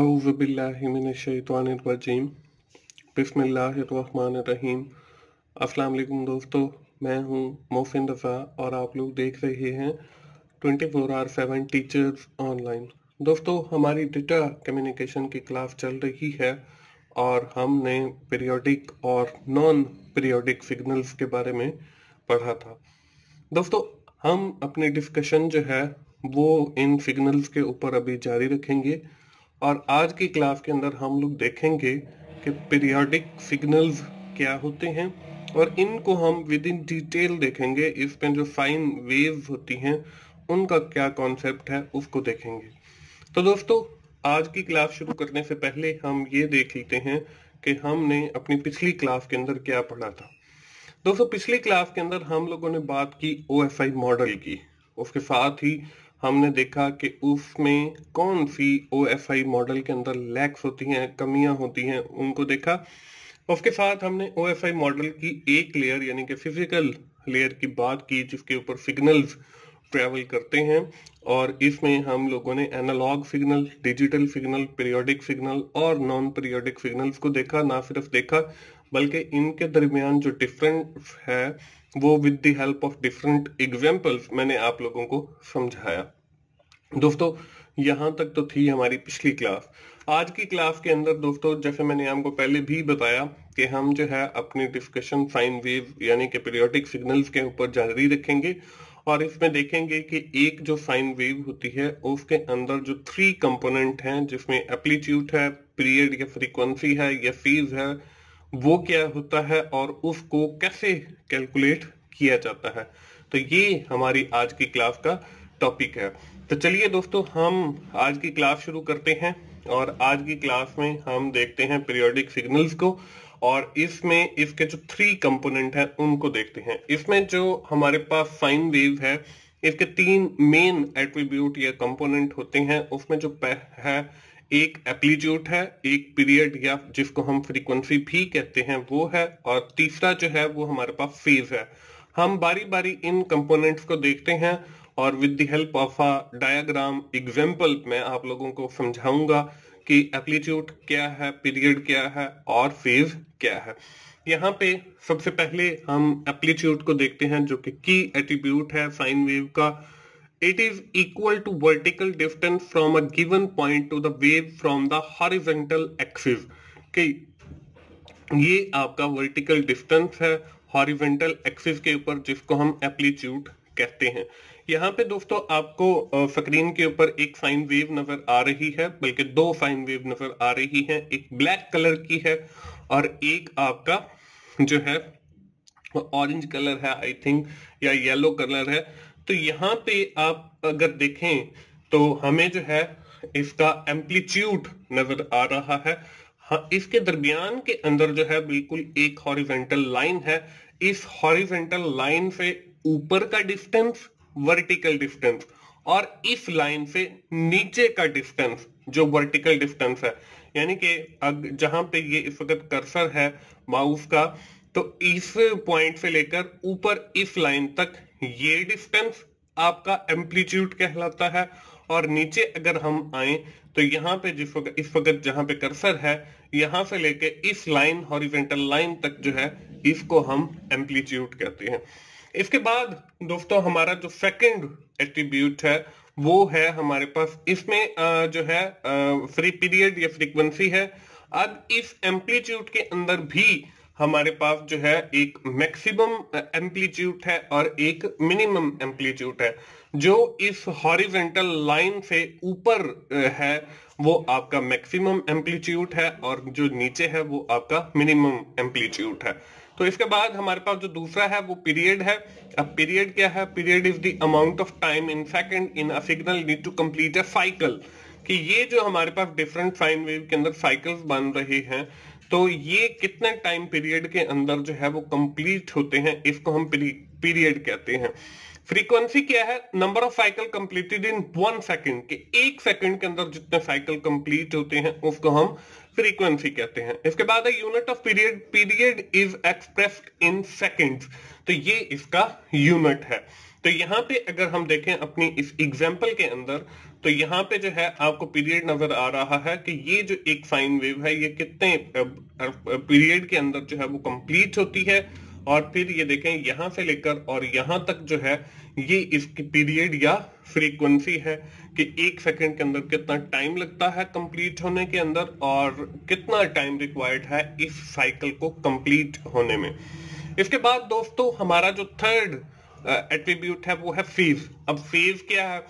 आउज़बिल्लिमिनशैतानिर्रजीम बिस्मिल्लाहिर्रहमानिर्रहीम अस्सलाम दोस्तों मैं हूँ मोहसिन रफ़ा और आप लोग देख रहे हैं 24 four hour seven teachers online दोस्तों हमारी डेटा कम्युनिकेशन की क्लास चल रही है और हमने पीरियोडिक और नॉन पीरियोडिक सिग्नल्स के बारे में पढ़ा था दोस्तों हम अपनी डिस्कशन जो है वो इन सिग्नल्स के ऊपर अभी जारी रखेंगे और आज की क्लास के अंदर हम लोग देखेंगे कि पीरियोडिक सिग्नल्स क्या होते हैं और इनको हम विद इन डिटेल देखेंगे इसमें जो साइन वेव्स होती हैं, उनका क्या कॉन्सेप्ट है, उसको देखेंगे। तो दोस्तों, आज की क्लास शुरू करने से पहले हम ये देख लेते हैं कि हमने अपनी पिछली क्लास के अंदर क्या पढ़ा था। दोस्तों, पिछली क्लास के अंदर हम लोगों ने बात की ओ मॉडल की। उसके साथ ही हमने देखा कि उसमें कौन सी ओ एफ़ आई मॉडल के अंदर लैक्स होती हैं, कमियाँ होती हैं, उनको देखा। उसके साथ हमने ओ एफ़ आई मॉडल की एक लेयर यानी कि फ़िज़िकल लेयर की बात की, जिसके ऊपर सिग्नल्स ट्रेवल करते हैं। और इसमें हम लोगों ने analog signal digital signal periodic signal और नॉन पीरियोडिक सिग्नल्स को देखा, ना सिर्फ़ देखा, बल्कि इनके दरमियान जो डिफरेंस है, वो with the help of different examples मैंने आप लोगों को समझाया। दोस्तों, यहाँ तक तो थी हमारी पिछली क्लास। आज की क्लास के अंदर दोस्तों, जैसे मैंने आपको पहले भी बताया कि हम जो है अपनी डिस्कशन साइन वेव यानी कि पीरियोडिक सिग्नल्स के ऊपर जारी रखेंगे और इसमें देखेंगे कि एक जो साइन वेव होती है, उसके अंदर जो थ्री कंपोनेंट हैं, जिसमें एप्लीट्यूड है पीरियड या फ्रीक्वेंसी है, या फीज है, वो क्या होता है और उसको कैसे कैलकुलेट किया जाता है। तो ये हमारी आज की क्लास का टॉपिक है। तो चलिए दोस्तों, हम आज की क्लास शुरू करते हैं और आज की क्लास में हम देखते हैं पीरियोडिक सिग्नल्स को और इसमें इसके जो थ्री कंपोनेंट हैं, उनको देखते हैं। इसमें जो हमारे पास साइन वेव है, इसके तीन मेन एट्रीब्यूट या कंपोनेंट होते हैं, उसमें जो है, एक एप्लीट्यूड है, एक पीरियड या जिसको हम फ्रीक्वेंसी भी कहते हैं, वो है और तीसरा जो है, वो हमारे पास फ़ेज़ है। हम बारी बारी इन कंपोनेंट्स को देखते हैं और with the help of a diagram example मैं आप लोगों को समझाऊँगा कि एप्लीट्यूड क्या है पीरियड क्या है और फ़ेज़ क्या है। यहाँ पे सबसे पहले हम एप्लीट्यूड को देखते हैं, जो कि की एट्रीब्यूट है साइन वेव का। Is equal to vertical distance from a given point to the wave from the horizontal axis कि ये आपका वर्टिकल डिस्टेंस है हॉरिजेंटल एक्सिस के ऊपर जिसको हम एप्लीट्यूड कहते हैं। यहाँ पे दोस्तों आपको स्क्रीन के ऊपर एक साइन वेव नज़र आ रही है, बल्कि दो साइन वेव नज़र आ रही हैं। एक ब्लैक कलर की है और एक आपका जो है ऑरेंज कलर है आई थिंक या येलो कलर है। तो यहाँ पे आप अगर देखें तो हमें जो है, इसका एम्पलीट्यूड नज़र आ रहा है। हाँ इसके दरमियान के अंदर जो है, बिल्कुल एक हॉरिजेंटल लाइन है। इस हॉरिजेंटल लाइन से ऊपर का डिस्टेंस वर्टिकल डिस्टेंस और इस लाइन से नीचे का डिस्टेंस जो वर्टिकल डिस्टेंस है, यानी कि जहाँ पे ये इस वक्त कर्सर है माउस का तो इस पॉइंट से लेकर ऊपर इस लाइन तक ये डिस्टेंस आपका एम्पलीट्यूड कहलाता है। और नीचे अगर हम आए तो यहाँ पे जिस वक्त, इस वक्त जहाँ पे कर्सर है, यहाँ से लेके इस लाइन हॉरिजेंटल लाइन तक जो है, इसको हम एम्पलीट्यूड कहते हैं। इसके बाद दोस्तों, हमारा जो सेकंड एट्रीब्यूट है, वो है हमारे पास इसमें जो है फ्री पीरियड या फ्रीक्वेंसी है। अब इस एम्पलीट्यूड के अंदर भी हमारे पास जो है एक मैक्सिमम एम्पलीट्यूड है और एक मिनिमम एम्पलीट्यूड है, जो इस हॉरिजेंटल लाइन से ऊपर है, वो आपका मैक्सिमम एम्पलीट्यूड है और जो नीचे है, वो आपका मिनिमम एम्पलीट्यूड है। तो इसके बाद हमारे पास जो दूसरा है, वो पीरियड है। अब पीरियड क्या है? Period is the amount of time in second in a signal need to complete a cycle कि ये जो हमारे पास डिफरेंट साइन वेव के अंदर साइकिल्स बन रहे हैं तो ये कितने टाइम पीरियड के अंदर जो है वो कंप्लीट होते हैं, इसको हम पीरियड कहते हैं। फ्रीक्वेंसी क्या है? Number of cycle completed in one second के एक सेकंड के अंदर जितने साइकिल कंप्लीट होते हैं, उसको हम फ्रीक्वेंसी कहते हैं। इसके बाद है unit of period period is expressed in seconds तो ये इसका यूनिट है। तो यहाँ पे अगर हम देखें अपनी इस एग्ज़ाम्पल के अंदर तो यहाँ पे जो है आपको पीरियड नज़र आ रहा है कि ये जो एक साइन वेव है, ये कितने पीरियड के अंदर जो है वो कंप्लीट होती है। और फिर ये देखें यहाँ से लेकर और यहाँ तक जो है ये इसकी पीरियड या फ्रीक्वेंसी है। कि एक सेकंड के अंदर कितना टाइम लगता है कंप्लीट होने के अंदर और कितना टाइम रिक्वायर्ड है इस साइकिल को कंप्लीट होने में। इसके बाद दोस्तों, हमारा जो थर्ड एट्रीब्यूट है, वो है फ़ेज़ अब फ़ेज़ क्या है?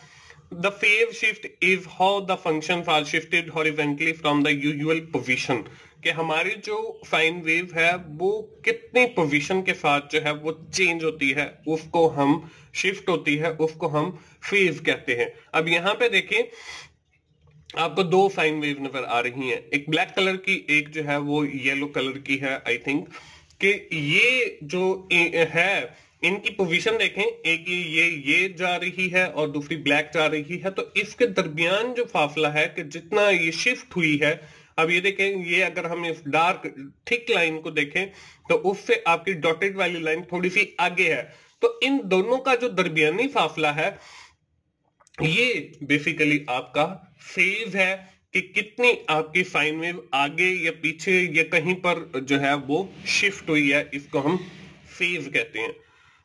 The phase shift is how the function are shifted horizontally from the usual position कि हमारी जो साइन वेव है, वो कितनी पोजीशन के साथ जो है वो चेंज होती है, उसको हम शिफ्ट होती है, उसको हम फ़ेज़ कहते हैं। अब यहाँ पे देखें, आपको दो साइन वेव नज़र आ रही हैं। एक ब्लैक कलर की, एक जो है वो येलो कलर की है आई थिंक कि ये जो है, इनकी पोजीशन देखें, एक ये ये ये जा रही है और दूसरी ब्लैक जा रही है। तो इसके दरमियान जो फासला है कि जितना ये शिफ्ट हुई है अब ये देखें, ये अगर हम इस डार्क थिक लाइन को देखें तो उससे आपकी डॉटेड वाली लाइन थोड़ी सी आगे है। तो इन दोनों का जो दरमियानी फासला है, ये बेसिकली आपका फ़ेज़ है कि कितनी आपकी साइन वेव आगे या पीछे या कहीं पर जो है वो शिफ्ट हुई है, इसको हम फ़ेज़ कहते हैं।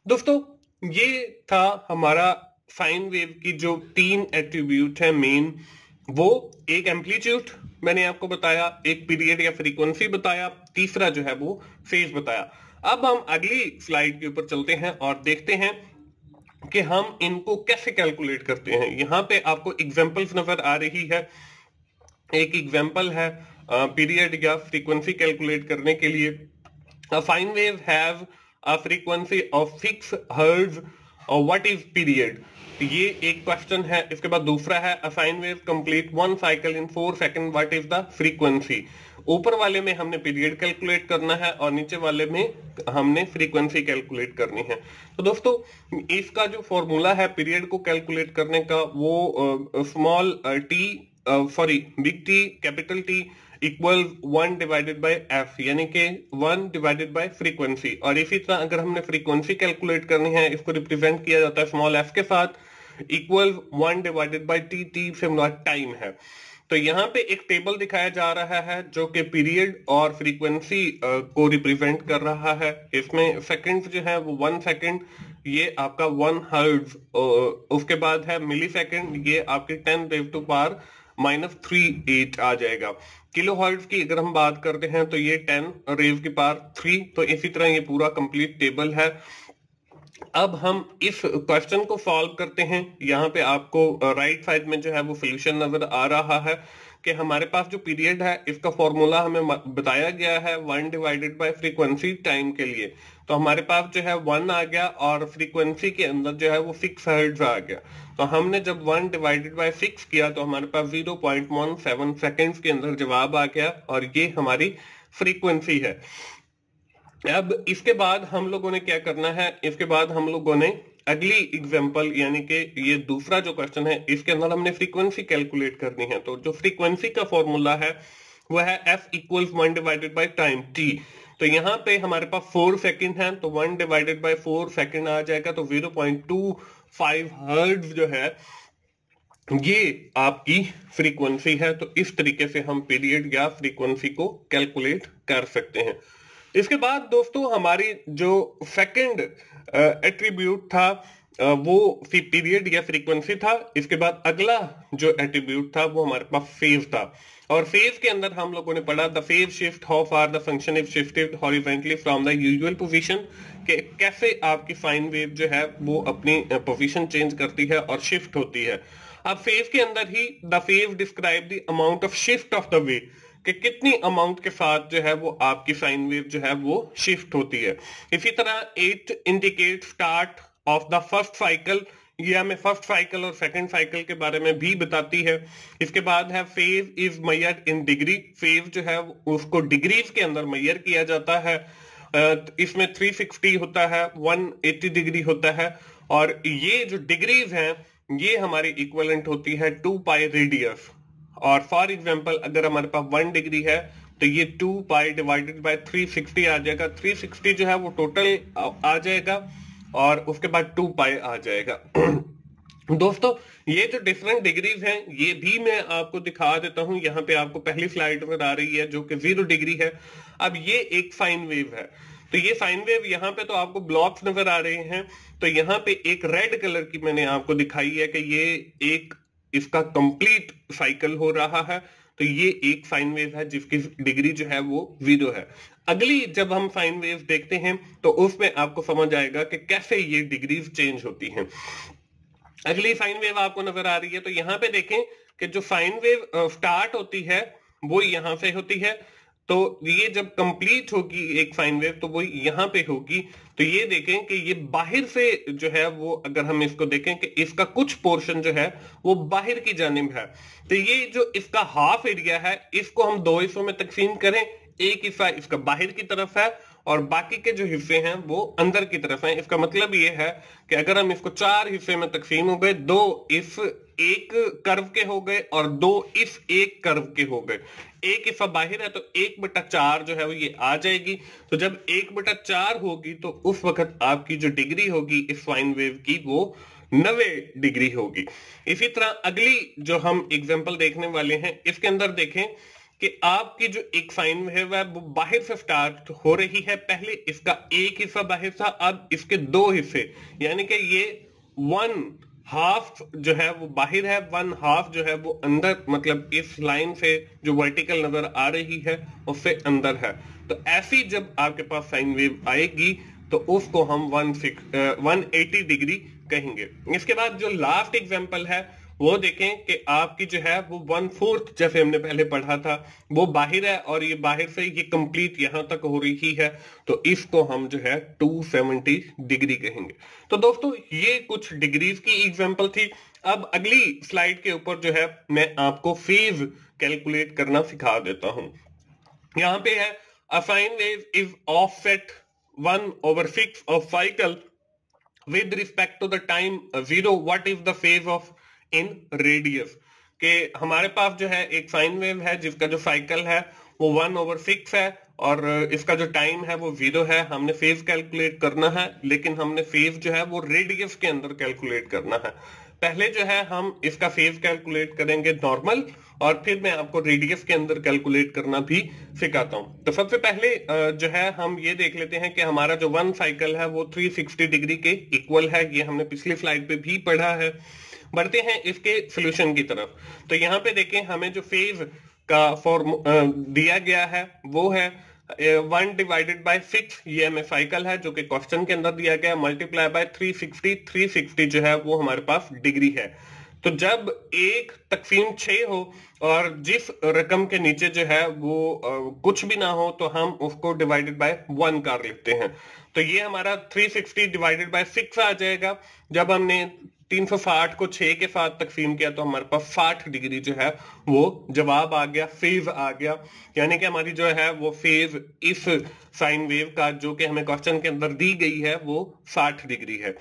दोस्तों, ये था हमारा साइन वेव की जो तीन एट्रीब्यूट है मेन वो एक एम्पलीट्यूड मैंने आपको बताया, एक पीरियड या फ्रीक्वेंसी बताया, तीसरा जो है वो फ़ेज़ बताया। अब हम अगली स्लाइड के ऊपर चलते हैं और देखते हैं कि हम इनको कैसे कैलकुलेट करते हैं। यहाँ पे आपको एग्जाम्पल्स नज़र आ रही है। एक एग्ज़ाम्पल है पीरियड या फ्रीक्वेंसी कैलकुलेट करने के लिए। Sine wave have frequency of six hertz what is period ये एक क्वेश्चन है, इसके बाद दूसरा है a sine wave complete one cycle in four second what is the frequency ऊपर वाले में हमने पीरियड कैलकुलेट करना है और नीचे वाले में हमने फ्रीक्वेंसी कैलकुलेट करनी है। तो दोस्तों, इसका जो फॉर्मूला है पीरियड को कैलकुलेट करने का, वो small T sorry big T capital T equal one divided by F यानी कि वन डिवाइडेड बाय फ्रीक्वेंसी और इसी तरह अगर हमने फ्रीक्वेंसी कैलकुलेट करनी है, इसको रिप्रेजेंट किया जाता है स्मॉल एफ़ के साथ equal one divided by T T से टाइम है। तो यहाँ पे एक टेबल दिखाया जा रहा है, जो कि पीरियड और फ्रीक्वेंसी को रिप्रेजेंट कर रहा है। इसमें सेकंड जो है, वो वन सेकंड ये आपका वन हर्ड उसके बाद है मिली सेकेंड ये आपके ten to power minus three eight आ जाएगा। किलो हर्ट की अगर हम बात करते हैं तो ये टेन रेव की पार थ्री तो इसी तरह ये पूरा कंप्लीट टेबल है। अब हम इस क्वेश्चन को सॉल्व करते हैं। यहाँ पे आपको राइट साइड में जो है वो सोल्यूशन नज़र आ रहा है। कि हमारे पास जो पीरियड है, इसका फॉर्मूला हमें बताया गया है one divided by frequency time के लिए। तो हमारे पास जो है वन आ गया और फ्रीक्वेंसी के अंदर जो है वो सिक्स हर्ट्ज आ गया। तो हमने जब वन डिवाइडेड बाय सिक्स किया तो हमारे पास zero point one seven second के अंदर जवाब आ गया और ये हमारी फ्रीक्वेंसी है। अब इसके बाद हम लोगों ने क्या करना है? इसके बाद हम लोगों ने अगली एग्जांपल यानी कि ये दूसरा जो क्वेश्चन है, इसके अंदर हमने फ्रीक्वेंसी कैलकुलेट करनी है। तो जो फ्रीक्वेंसी का फॉर्मूला है वो है F equal one divided by time T तो यहाँ पे हमारे पास फोर सेकंड है तो one divided by four second आ जाएगा तो zero point two five hertz जो है, ये आपकी फ्रीक्वेंसी है। तो इस तरीके से हम पीरियड या फ्रीक्वेंसी को कैलकुलेट कर सकते हैं। इसके बाद दोस्तों हमारी जो सेकंड एट्रीब्यूट था वो पीरियड या फ्रीक्वेंसी था। इसके बाद अगला जो एट्रीब्यूट था, वो हमारे पास फ़ेज़ था। और फ़ेज़ के अंदर हम लोगों ने पढ़ा the phase shift how far the function is shifted horizontally from the usual position कि कैसे आपकी फाइन वेव जो है, वो अपनी पोजीशन चेंज करती है और शिफ्ट होती है। अब फ़ेज़ के अंदर ही the phase describe the amount of shift of the wave कि कितनी अमाउंट के साथ जो है वो आपकी साइन वेव जो है वो शिफ्ट होती है। इसी तरह at indicate start of the first cycle ये हमें फ़र्स्ट साइकिल और सेकंड साइकिल के बारे में भी बताती है। इसके बाद है फ़ेज़ इज़ मैयर इन डिग्री फ़ेज़ जो है उसको डिग्रीज के अंदर मैयर किया जाता है। इसमें 360 होता है 180 डिग्री होता है। और ये जो डिग्रीज हैं, ये हमारी इक्वलेंट होती है टू पाई रेडियस और फॉर एग्ज़ाम्पल अगर हमारे पास वन डिग्री है तो ये two pi divided by three sixty आ जाएगा। थ्री सिक्सटी जो है वो टोटल आ जाएगा और उसके बाद टू पाई आ जाएगा। दोस्तों, ये जो डिफरेंट डिग्रीज हैं, ये भी मैं आपको दिखा देता हूँ। यहाँ पे आपको पहली स्लाइड में आ रही है, जो कि ज़ीरो डिग्री है। अब ये एक साइन वेव है। तो ये साइन वेव यहाँ पे तो आपको ब्लॉक्स नज़र आ रहे हैं। तो यहाँ पे एक रेड कलर की मैंने आपको दिखाई है कि ये एक इसका कंप्लीट साइकिल हो रहा है तो ये एक साइन वेव है जिसकी डिग्री जो है वो ज़ीरो है। अगली जब हम साइन वेव देखते हैं तो उसमें आपको समझ आएगा कि कैसे ये डिग्रीज चेंज होती हैं। अगली साइन वेव आपको नज़र आ रही है तो यहाँ पे देखें कि जो साइन वेव स्टार्ट होती है, वो यहाँ से होती है। तो ये जब कंप्लीट होगी एक साइन वेव तो वो यहाँ पे होगी। तो ये देखें कि ये बाहर से जो है, वो अगर हम इसको देखें कि इसका कुछ पोर्शन जो है, वो बाहर की जानब है। तो ये जो इसका हाफ़ एरिया है, इसको हम दो हिस्सों में तकसीम करें। एक हिस्सा इसका बाहर की तरफ़ है और बाकी के जो हिस्से हैं, वो अंदर की तरफ़ हैं। इसका मतलब ये है कि अगर हम इसको चार हिस्से में तकसीम हो गए, दो इस एक कर्व के हो गए और दो इस एक कर्व के हो गए। एक हिस्सा बाहर है तो एक बटा चार जो है वो ये आ जाएगी। तो जब एक बटा चार होगी तो उस वक्त आपकी जो डिग्री होगी इस फाइन वेव की, वो नवे डिग्री होगी। इसी तरह अगली जो हम एग्ज़ाम्पल देखने वाले हैं, इसके अंदर देखें कि आपकी जो एक साइन है वह बाहर से स्टार्ट हो रही है। पहले इसका एक हिस्सा बाहर था, अब इसके दो हिस्से। यानी कि ये वन हाफ़ जो है वो बाहर है वन हाफ़ जो है वो अंदर मतलब इस लाइन से जो वर्टिकल नज़र आ रही है, उससे अंदर है। तो ऐसी जब आपके पास साइन वेव आएगी तो उसको हम one six one eighty degree कहेंगे। इसके बाद जो लास्ट एग्ज़ाम्पल है वो देखें कि आपकी जो है वो वन फोर्थ जैसे हमने पहले पढ़ा था, वो बाहर है और ये बाहर से ये कंप्लीट यहाँ तक हो रही है तो इसको हम जो है 270 डिग्री कहेंगे। तो दोस्तों, ये कुछ डिग्रीज की एग्जांपल थी। अब अगली स्लाइड के ऊपर जो है मैं आपको फ़ेज़ कैलकुलेट करना सिखा देता हूँ। यहाँ पे है a sine wave is offset one over six of cycle with respect to the time zero what is the phase of in radius के हमारे पास जो है एक साइन वेव है, जिसका जो साइकिल है, वो वन ओवर सिक्स है, और इसका जो टाइम है, वो ज़ीरो है। हमने फ़ेज़ कैलकुलेट करना है, लेकिन हमने फ़ेज़ जो है, वो रेडियस के अंदर कैलकुलेट करना है। पहले जो है, हम इसका फ़ेज़ कैलकुलेट करेंगे नॉर्मल और फिर मैं आपको रेडियस के अंदर कैलकुलेट करना भी सिखाता हूँ। तो सबसे पहले जो है, हम ये देख लेते हैं कि हमारा जो वन साइकिल है, वो 360 डिग्री के इक्वल है। ये हमने पिछली स्लाइड पे भी पढ़ा है। बढ़ते हैं इसके सोल्यूशन की तरफ़। तो यहाँ पे देखें, हमें जो फ़ेज़ का फॉर्म दिया गया है, वो है वन डिवाइडेड बाय सिक्स ये हमें साइकिल है, जो कि क्वेश्चन के अंदर दिया गया multiply by three sixty three sixty जो है, वो हमारे पास डिग्री है। तो जब एक तकसीम छ हो, और जिस रकम के नीचे जो है, वो कुछ भी ना हो तो हम उसको डिवाइडेड बाय वन कर लेते हैं। तो ये हमारा 360 डिवाइडेड बाय सिक्स आ जाएगा। जब हमने 360 को 6 के साथ तकसीम किया तो हमारे पास 60 डिग्री जो है वो जवाब आ गया फ़ेज़ आ गया। यानी कि हमारी जो है वो फ़ेज़ इस साइन वेव का जो कि हमें क्वेश्चन के अंदर दी गई है, वो 60 डिग्री है।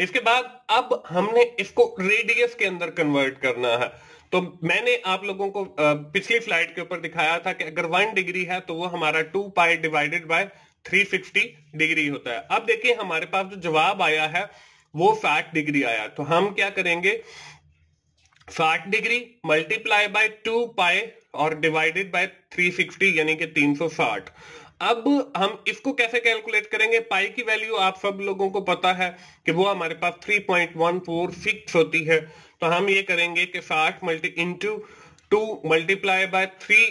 इसके बाद अब हमने इसको रेडियस के अंदर कन्वर्ट करना है। तो मैंने आप लोगों को पिछली फ़्लाइट के ऊपर दिखाया था कि अगर वन डिग्री है तो वो हमारा two pi divided by 360 degree होता है। अब देखिए हमारे पास जो जवाब आया है वो साठ डिग्री आया। तो हम क्या करेंगे? साठ डिग्री मल्टीप्लाई बाय टू पाए और डिवाइडेड बाय 360 यानी कि 360 अब हम इसको कैसे कैलकुलेट करेंगे? पाई की वैल्यू आप सब लोगों को पता है कि वो हमारे पास 3.14 फिक्स होती है। तो हम ये करेंगे कि साठ multi into two multiply by three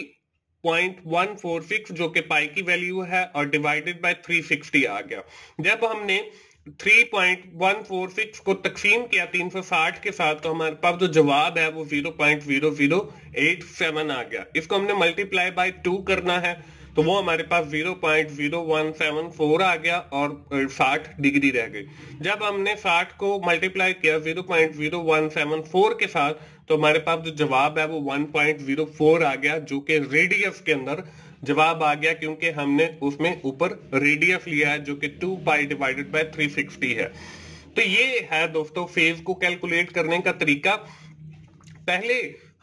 point one four six जो कि पाई की वैल्यू है, और डिवाइडेड बाय 360 आ गया। जब हमने 3.146 को तकसीम किया 360 के साथ तो हमारे पास जो जवाब है वो 0.0087 आ गया। इसको हमने मल्टीप्लाई बाय टू करना है तो वो हमारे पास 0.0174 आ गया और 60 डिग्री रह गई। जब हमने 60 को मल्टीप्लाई किया 0.0174 के साथ तो हमारे पास जो जवाब है वो 1.04 आ गया, जो कि रेडियस के अंदर जवाब आ गया क्योंकि हमने उसमें ऊपर रेडियस लिया है, जो कि two pi divided by three sixty है। तो ये है दोस्तों फ़ेज़ को कैलकुलेट करने का तरीका। पहले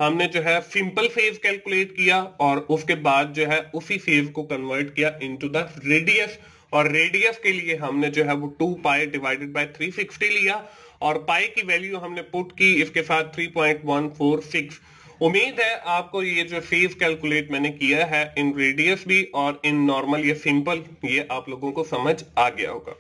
हमने जो है सिंपल फ़ेज़ कैलकुलेट किया और उसके बाद जो है उसी फ़ेज़ को कन्वर्ट किया इनटू द रेडियस और रेडियस के लिए हमने जो है वो टू पाई डिवाइडेड बाय 360 लिया और पाई की वैल्यू हमने पुट की, इसके साथ 3.146 उम्मीद है आपको ये जो फ़ेज़ कैलकुलेट मैंने किया है इन रेडियस भी और इन नॉर्मल या सिंपल ये आप लोगों को समझ आ गया होगा।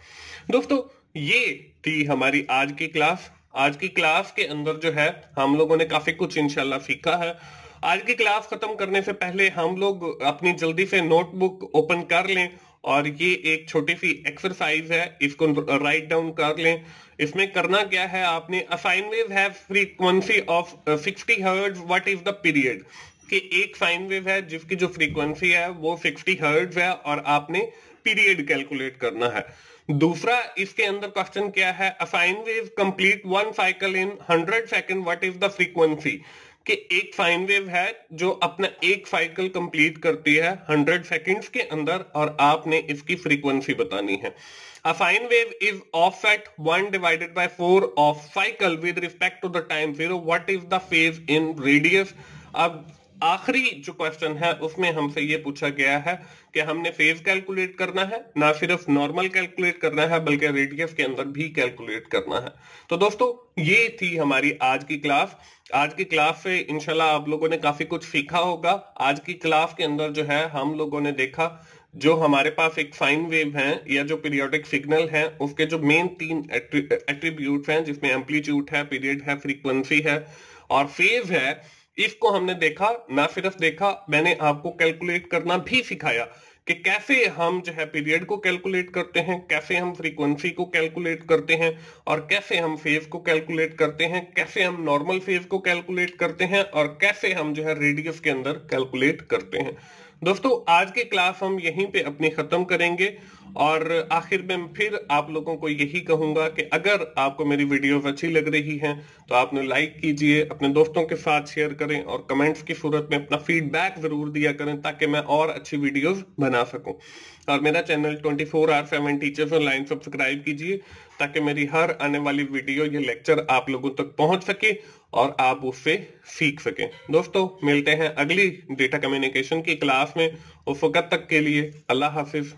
दोस्तों, ये थी हमारी आज की क्लास आज की क्लास के अंदर जो है, हम लोगों ने काफ़ी कुछ इंशाल्लाह सीखा है। आज की क्लास खत्म करने से पहले हम लोग अपनी जल्दी से नोटबुक ओपन कर लें और ये एक छोटी सी एक्सरसाइज है, इसको राइट डाउन कर लें। इसमें करना क्या है आपने? असाइन वेव है frequency of sixty hertz what is the period कि एक साइन वेव है, जिसकी जो फ्रीक्वेंसी है, वो 60 हर्ट्ज है और आपने पीरियड कैलकुलेट करना है। दूसरा, इसके अंदर क्वेश्चन क्या है? A sine wave complete one cycle in 100 second what is the frequency कि एक साइन वेव है जो अपना एक साइकिल कंप्लीट करती है 100 सेकंड्स के अंदर और आपने इसकी फ्रीक्वेंसी बतानी है A sine wave is offset 1 divided by 4 of cycle with respect to the time zero. What is the phase in radius? अब आखिरी जो क्वेश्चन है, उसमें हमसे ये पूछा गया है कि हमने फ़ेज़ कैलकुलेट करना है, ना सिर्फ़ नॉर्मल कैलकुलेट करना है, बल्कि रेडियस के अंदर भी कैलकुलेट करना है। तो दोस्तों, ये थी हमारी आज की क्लास आज की क्लास से इंशाल्लाह आप लोगों ने काफ़ी कुछ सीखा होगा। आज की क्लास के अंदर जो है, हम लोगों ने देखा, जो हमारे पास एक साइन वेव है, या जो पीरियोडिक सिग्नल है, उसके जो मेन तीन एट्रीब्यूट हैं, जिसमें एम्पलीट्यूड है पीरियड है फ्रीक्वेंसी है, और फ़ेज़ है इसको हमने देखा, ना सिर्फ़ देखा, मैंने आपको कैलकुलेट करना भी सिखाया कि कैसे हम जो है पीरियड को कैलकुलेट करते हैं, कैसे हम फ्रीक्वेंसी को कैलकुलेट करते हैं और कैसे हम फ़ेज़ को कैलकुलेट करते हैं, कैसे हम नॉर्मल फ़ेज़ को कैलकुलेट करते हैं और कैसे हम जो है रेडियस के अंदर कैलकुलेट करते हैं। दोस्तों, आज की क्लास हम यहीं पे अपनी खत्म करेंगे। और आखिर में फिर आप लोगों को यही कहूँगा कि अगर आपको मेरी वीडियोस अच्छी लग रही हैं तो आपने लाइक कीजिए, अपने दोस्तों के साथ शेयर करें और कमेंट्स की सूरत में अपना फीडबैक ज़रूर दिया करें ताकि मैं और अच्छी वीडियोस बना सकूँ। और मेरा channel 24 four hour seven teachers online subscribe कीजिए ताकि मेरी हर आने वाली वीडियो या लेक्चर आप लोगों तक पहुँच सके और आप उससे सीख सकें। दोस्तों, मिलते हैं अगली डेटा कम्युनिकेशन की क्लास में। उस वक्त तक के लिए अल्लाह हाफिज।